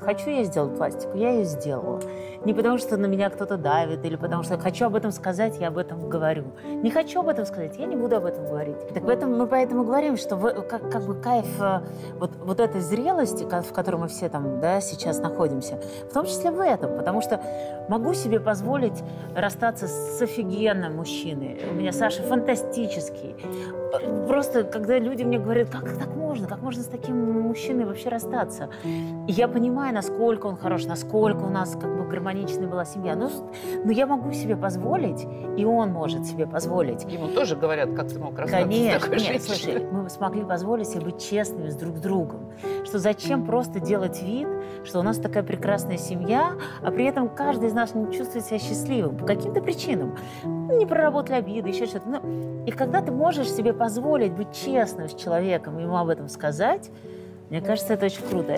Хочу я сделать пластику, я ее сделала. Не потому, что на меня кто-то давит, или потому что хочу об этом сказать, я об этом говорю. Не хочу об этом сказать, я не буду об этом говорить. Так поэтому мы поэтому говорим, что вы, как, как бы кайф э, вот, вот этой зрелости, в которой мы все там да, сейчас находимся, в том числе в этом, потому что могу себе позволить расстаться с офигенным мужчиной. У меня Саша фантастический. Э, Просто когда люди мне говорят, как так можно, как можно с таким мужчиной вообще расстаться? И я понимаю, насколько он хорош, насколько у нас как бы гармоничная была семья. Но, с- но я могу себе позволить, и он может себе позволить. Ему тоже говорят, как ты мог расстаться с Конечно, такой нет, женщиной. слушай, мы смогли позволить себе быть честными с друг с другом. Что зачем просто делать вид, что у нас такая прекрасная семья, а при этом каждый из нас не чувствует себя счастливым по каким-то причинам. Ну, Не проработали обиды, еще что-то. Ну, и когда ты можешь себе позволить быть честным с человеком и ему об этом сказать, мне кажется, это очень круто.